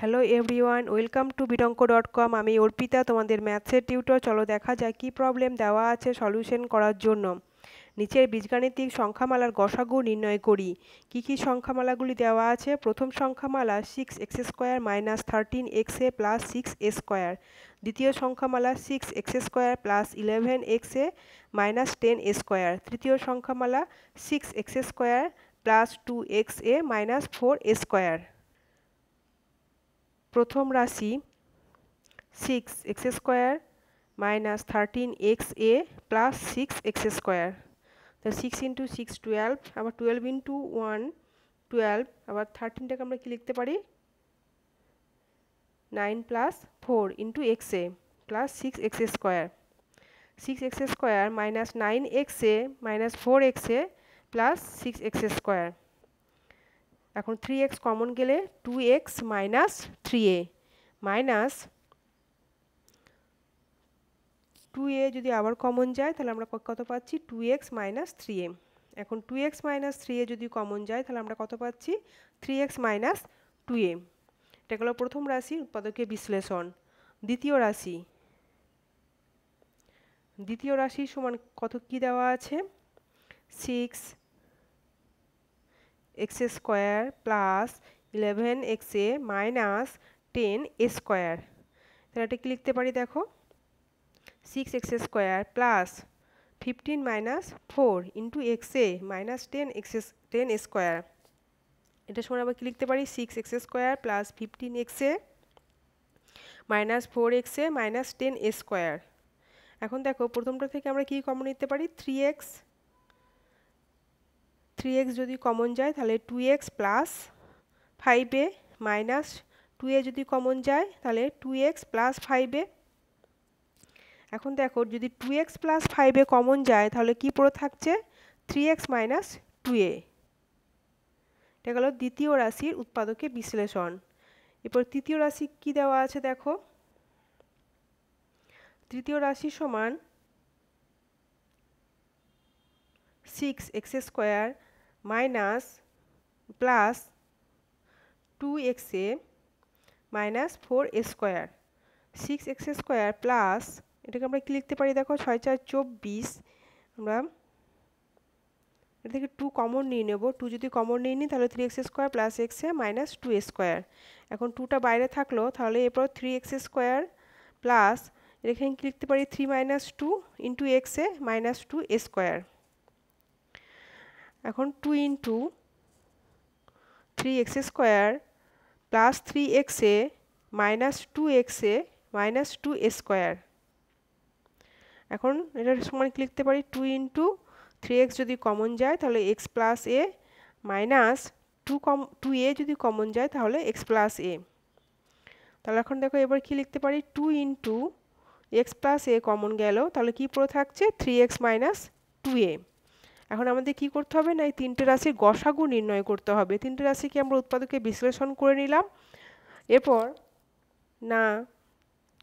Hello everyone welcome to বিডঙ্ক dot com আমি অর্পিতা, তোমাদের ম্যাথসের টিউটর চলো দেখা যাক কী প্রবলেম দেওয়া আছে সলিউশন করার জন্য। নিচের বীজগাণিতিক সংখ্যামালার গসাগু নির্ণয় করি। কি কি সংখ্যামালাগুলি দেওয়া আছে? প্রথম সংখ্যামালা six x square minus thirteen x a plus six a square দ্বিতীয় সংখ্যামালা six x square plus eleven x a minus ten square তৃতীয় সংখ্যামালা six x square plus two x a minus four square প্রথম রাশি six x square minus thirteen x a plus six x square তো six into six twelve আবার twelve into one twelve আবার থার্টিনটাকে আমরা কী লিখতে পারি? Nine plus four into x a plus six x square six x square minus nine x a minus four x a plus six x square এখন three x common গেলে two x minus three a minus two a যদি আবার common যায়, তাহলে আমরা কত পাচ্ছি? Two x minus three a এখন two x minus three a যদি কমন যায়, তাহলে আমরা কত পাচ্ছি? Three x minus two a এটা হলো প্রথম রাশি উৎপাদকের বিশ্লেষণ। দ্বিতীয় রাশি। দ্বিতীয় রাশি সমান কত কি দেওয়া আছে? Six x square plus eleven x minus ten square তাহলে এটা কি লিখতে পারি দেখো? Six x square plus fifteen minus four into x minus ten x ten square এটা সময় আবার লিখতে পারি? Six x square plus fifteen x minus four x minus ten square এখন দেখো, প্রথমটা থেকে আমরা কি কমন নিতে পারি? থ্রি এক্স থ্রি এক্স যদি কমন যায়, তাহলে two x plus five a minus two a যদি কমন যায়, তাহলে two x plus five a এখন দেখো, যদি টু এক্স প্লাস ফাইভে কমন যায়, তাহলে কি পড়ে থাকছে? Three x minus two a এটা গেল দ্বিতীয় রাশির উৎপাদকে বিশ্লেষণ। এরপর তৃতীয় রাশি কি দেওয়া আছে দেখো? তৃতীয় রাশি সমান six x square minus plus two x a minus four square six x square plus এটাকে আমরা কি লিখতে পারি দেখো? ছয় চার চব্বিশ, আমরা এটা থেকে টু কমন নিয়ে নেব। টু যদি কমন নিয়ে নিই, তাহলে three x square plus x a minus two square এখন টুটা বাইরে থাকল, তাহলে এরপর থ্রি এক্স স্কোয়ার প্লাস এখানে কি লিখতে পারি? Three minus two into x a minus two square এখন two into three x square plus three x a minus two x a minus two a square এখন এটার সময় লিখতে পারি টু ইন্টু থ্রি এক্স যদি কমন যায়, তাহলে x plus a minus two com two a যদি কমন যায়, তাহলে এক্স প্লাস এ তাহলে এখন দেখো এবার কি লিখতে পারি? Two into x plus a common গেল, তাহলে কি পড়ে থাকছে? Three x minus two a এখন আমাদের কি করতে হবে না, এই তিনটে রাশির গসাগু নির্ণয় করতে হবে। তিনটে রাশিকে আমরা উৎপাদকে বিশ্লেষণ করে নিলাম। এরপর, না,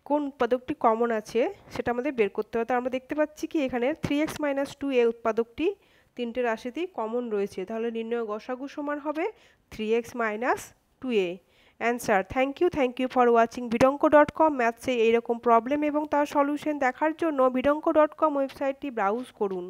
কোন উৎপাদকটি কমন আছে সেটা আমাদের বের করতে হবে। তো আমরা দেখতে পাচ্ছি কি এখানে three x minus two a উৎপাদকটি তিনটে রাশিতেই কমন রয়েছে। তাহলে নির্ণয় গসাগু সমান হবে three x minus two a. Answer thank you thank you for watching বিডঙ্ক dot com ম্যাথসে এইরকম প্রবলেম এবং তার সলিউশন দেখার জন্য বিডঙ্ক ডট কম ওয়েবসাইটটি ব্রাউজ করুন।